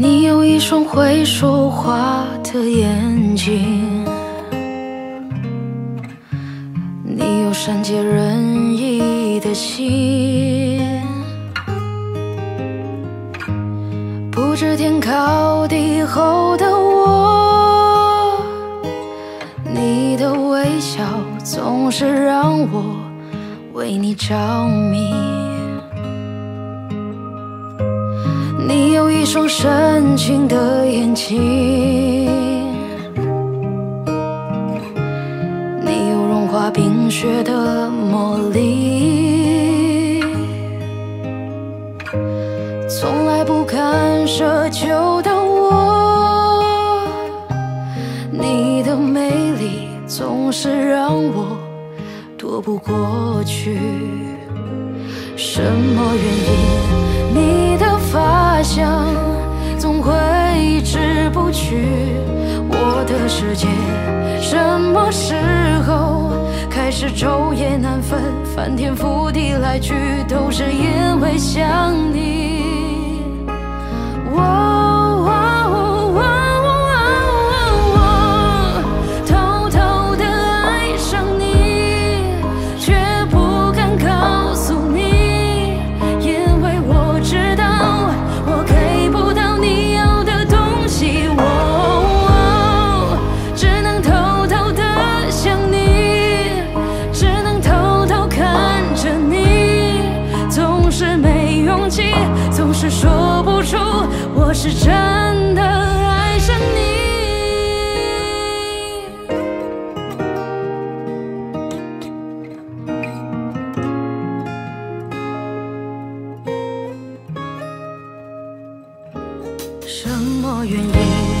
你有一双会说话的眼睛，你有善解人意的心，不知天高地厚的我，你的微笑总是让我为你着迷。双深情的眼睛，你有融化冰雪的魔力，从来不敢奢求的我，你的美丽总是让我躲不过去。什么原因？你去。我的世界什么时候开始昼夜难分，翻天覆地来去，都是因为想你。说不出我是真的爱上你。什么原因？